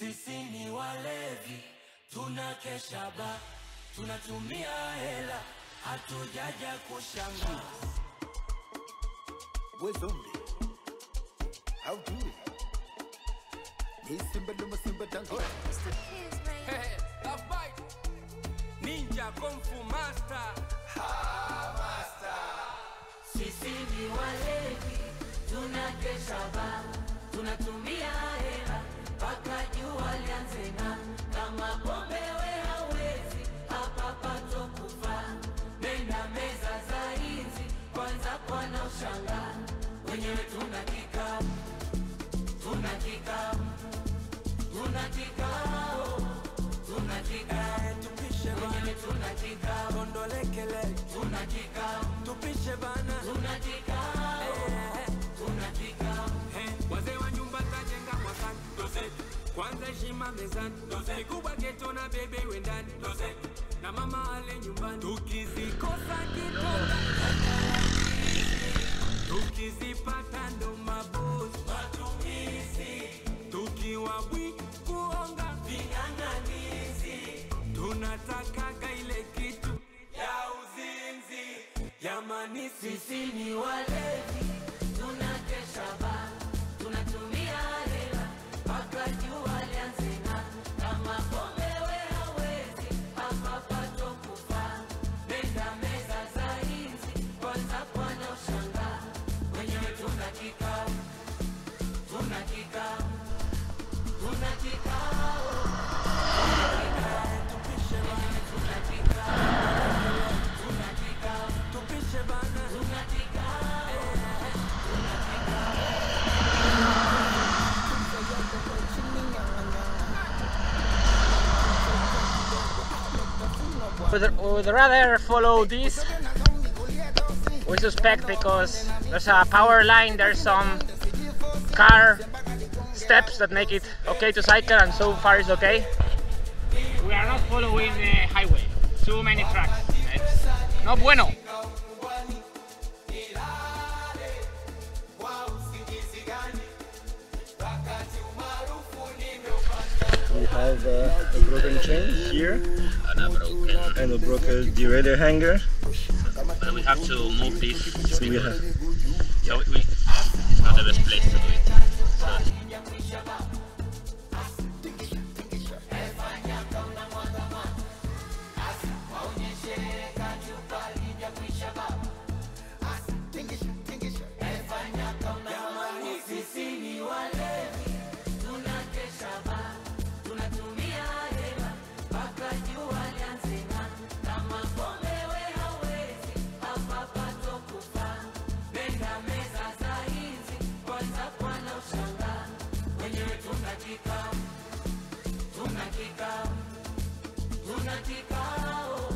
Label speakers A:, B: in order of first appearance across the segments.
A: Sisi ni walevi, tunakesha ba, tunatumia hela, hatujaja kushangaa.
B: We zombie. How do you? Ni simba luma simba dango.
A: Love fight. Ninja Kung Fu Master.
C: Sisi ni walevi, tunakesha ba, tunatumia hela
A: Heshima mezani. Doze. Kikubwa geto na bebe iwe ndani. Na mama ale nyumbani. Tukizikosa kitoka. Tukizipata ndo mabosi. Matumizi. Tukiwa bwi kuonga ving'ang'anizi. Tunatakaga ile kitu ya uzinzi. Jamani Sisi
C: ni walevi,
D: Would, would rather follow this. We suspect because there's a power line, there's some car steps that make it okay to cycle and so far it's okay. We are not following the highway. Too many tracks. It's no bueno.
E: We have uh, a broken chain here
D: And a broken.
E: a derailleur hanger.
D: But we have to move this.
E: So we have
D: So we, it's not the best place to do it. So
C: chica, una chica, una chica, oh,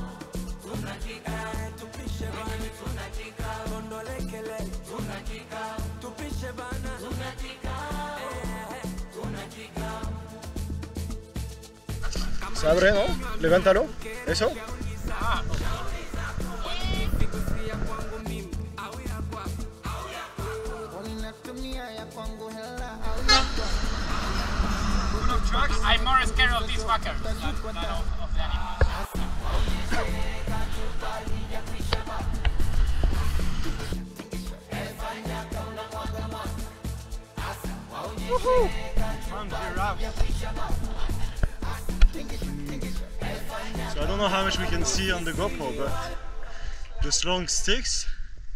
C: tunakikaa, tunakikaa, tunakikaa, tunakikaa, oh.
A: tupishe bana,
C: tunakikaa,
A: ondole
C: kelele, tunakikaa,
A: tupishe bana, tunakikaa,
C: oh. tunakikaa.
E: Se abre, ¿no? Levántalo. Eso.
D: I'm more scared of this fucker than, of, of the animals.
E: So I don't know how much we can see on the GoPro, but those long sticks,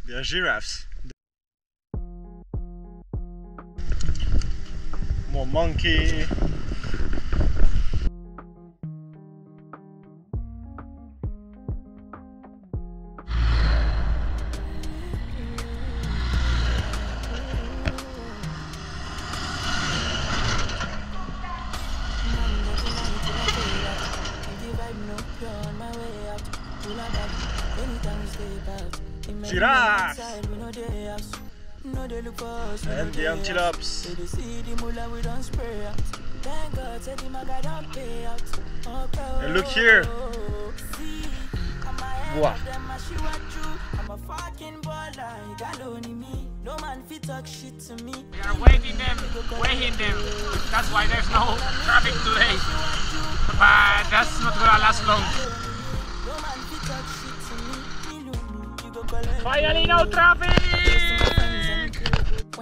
E: they are giraffes. More monkey. And look here. Wow.
D: We are waiting them, waiting them. That's why there's no traffic today. But that's not gonna last long. Finally, no traffic!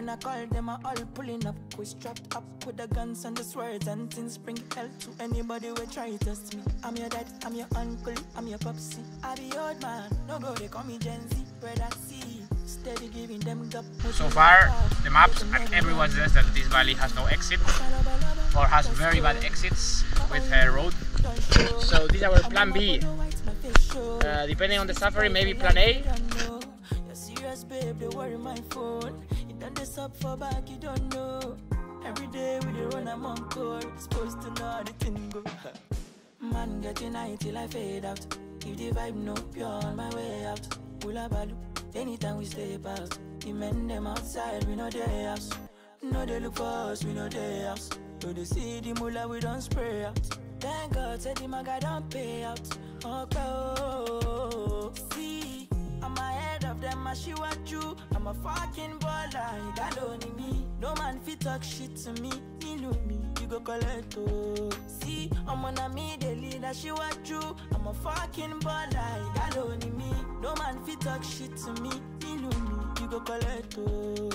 F: When I call them, I all pulling up. We strapped up with the guns and the swords and things. Bring hell to anybody who try to test me. I'm your dad, I'm your uncle, I'm your popsy. I be old man, no go, they call me Gen Z. Where I see, steady giving them gap.
D: So far, the maps and everyone says that this valley has no exit or has very bad exits with a road. So this is our plan B. Uh, depending on the safari, maybe plan A.
F: They up for back, you don't know. Every day we dey run, I'm. Supposed to know the thing go. Man, getting high till I fade out. If the vibe no pure on my way out. Hula balu, anytime we stay out. The men them outside, we know their house. No, they look for us, we know their house. No, they see the mullah, we don't spray out. Thank God, said the maga don't pay out. Okay, oh, oh, oh. Of I she what you. I'm a fucking baller, got only me. No man fit talk shit to me, me know me, you go collect oh. See, I'm on a me, the leader, she what you. I'm a fucking baller, got only me. No man fit talk shit to me, me know me, you go collect oh.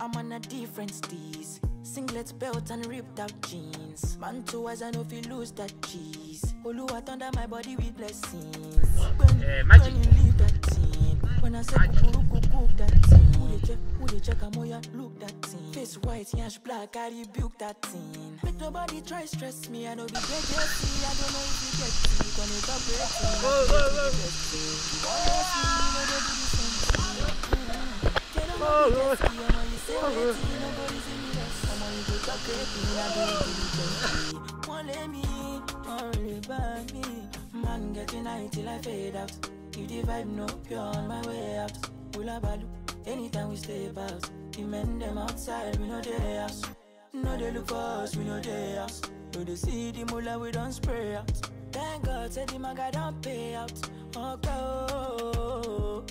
F: I'm on a different steez. Singlet belt and ripped out jeans. Man two eyes I know if you lose that cheese. Oluwa under my body with blessings. When,
D: Eh, magic.
F: when you leave that. When I say kukuruku cook that thing. Who they check, who they check, amoya look that thing. Face white, yash black, I rebuke that thing. Make nobody try stress me, I know be great, yes, I don't know if you get to me. Gonna top it. Man getting high till I fade out. If the vibe no pure on my way out. Hula balu, anytime we stay out. The men them outside, we know their house. No they look for us, we know their house. No they see the mullah, we don't spray out. Thank God, said the maga don't pay out. Okay, oh.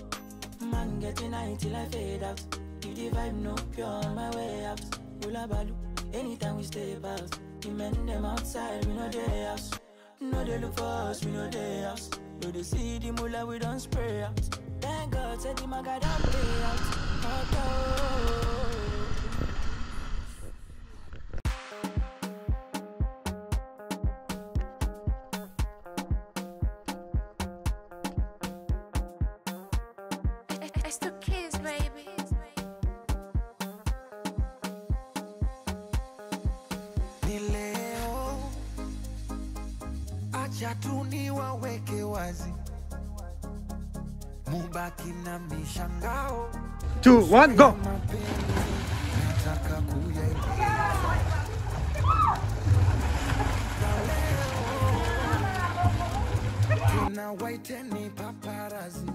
F: Man getting high till I fade out. If the vibe no pure on my way out. Hula balu, anytime we stay out. The men them outside, we know their house. No they look for us, we know their house. No they see the mullah, we don't spray out. Thank God, said the maga don't pay out. Oh.
B: Acha tu niwaweke wazi, mubaki na mishangao.
E: Two, one, go!
B: mapenzi. Nataka kuyaeleza Na leo, tuna waiteni paparazi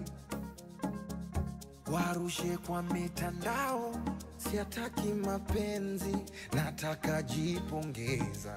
B: warushe kwa mitandao, siataki mapenzi, nataka jipongeza.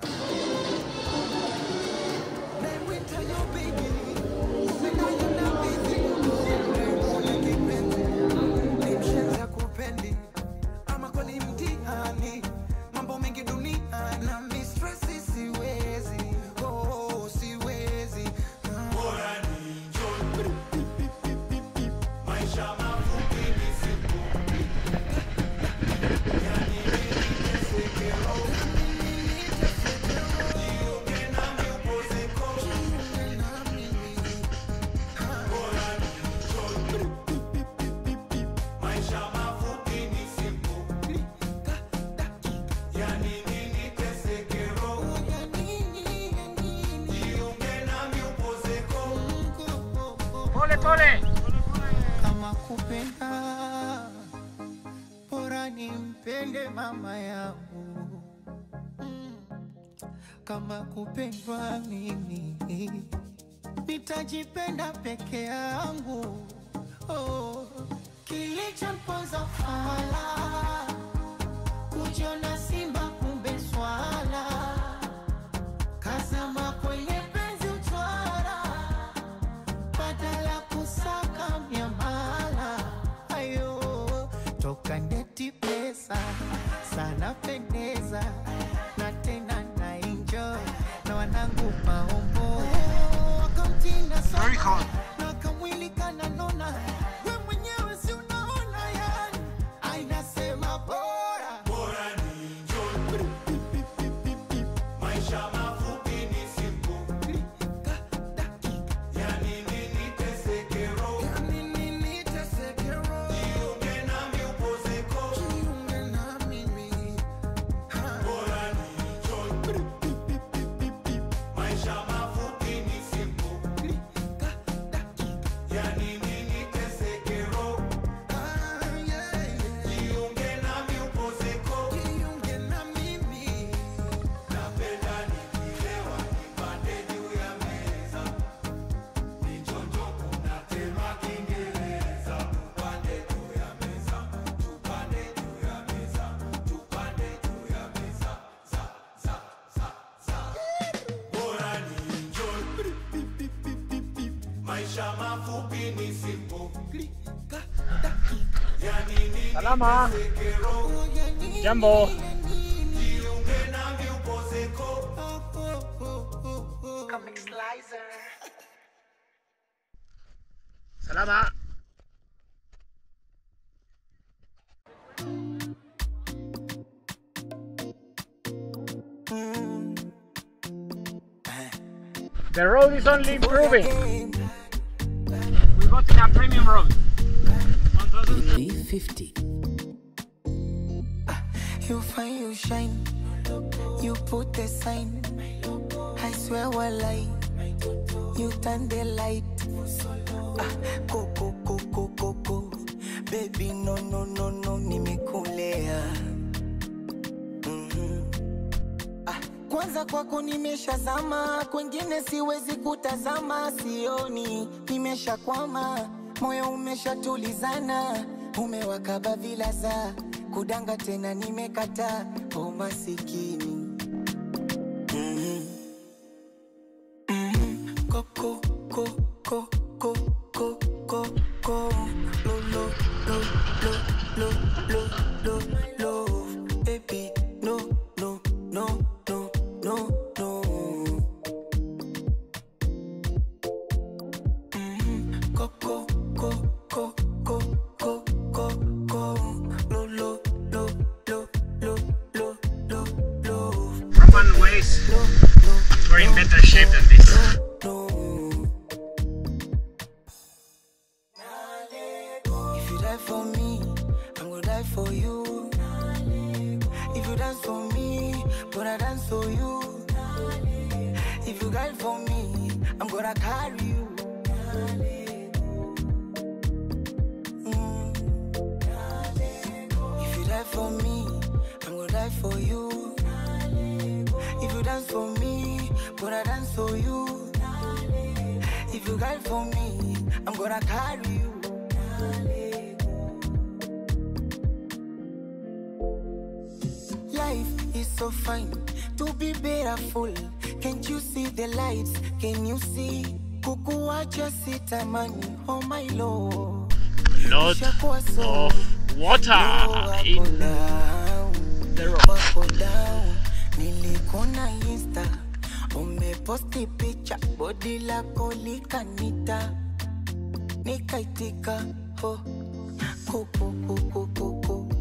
D: Pole, pole!
B: kama kupenda bora nimpende mama yangu kama kupendwa mimi nitajipenda peke yangu
D: Salama.
A: jiunge nami upozeko
D: Salama. The road is only improving. We got in a premium road.
G: 50 You find you shine. You put the sign. I swear walai You turn the light. Ah, Go go go go go go. Baby no no no no nimekulea Mhm. Ah, kwanza kwako nimeshazama, kwengine siwezi kutazama, sioni, nimeshakwama, moyo umeshatulizana, umewakaba vilaza, kudanga tena nimekataa, o masikini for me, I'm gonna die for you. If you dance for me, gonna dance for you. If you guide for me, I'm gonna carry you. Mm. If you die for me, I'm gonna die for you. If you dance for me, gonna dance for you. If you guide for me, I'm gonna carry you. So fine to be beautiful. Can't you see the lights? Can you see? Kukuacha sitamani, oh my lord. Lord
D: of water in the rock.
G: wako nilikona insta umeposti picha bodi lako likanita nikaitika ho kukukukukuku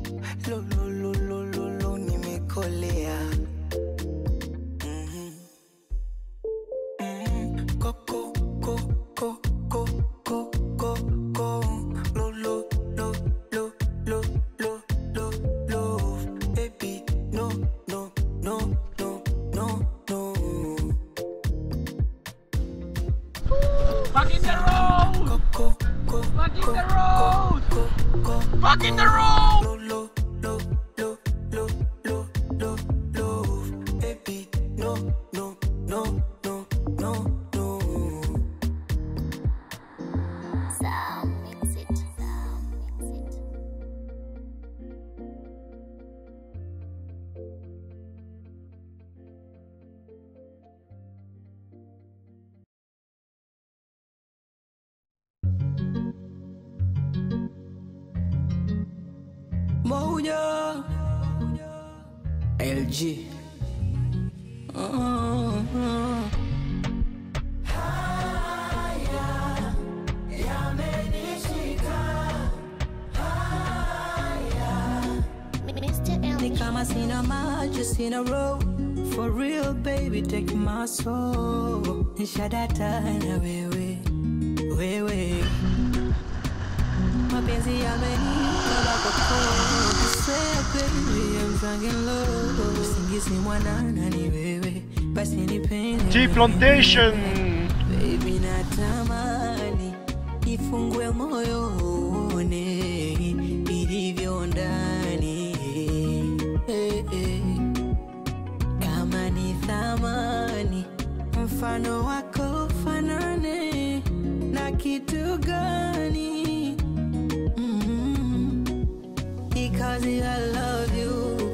C: LG. kama sina maji sina roho. For real baby take my soul. Nishadata na wewe wewe. Mapenzi yamenikaba koko swear baby I'm drunk in love
E: Tea plantation.
C: Baby natamani nifungue moyo uone ilivyo ndani. Eh, eh. kama ni thamani mfano wako fanane na kitu gani? Mm because I love you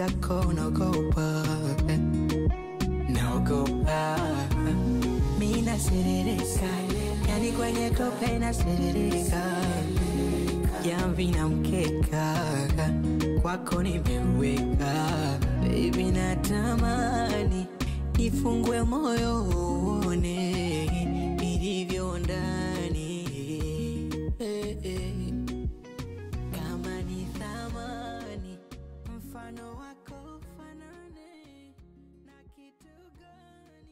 C: mwenzako naogopa, naogopa mi naserereka yani kwenye tope naserereka jamvi na mkeka kwako nimeweka. Bebi natamani nifungue moyo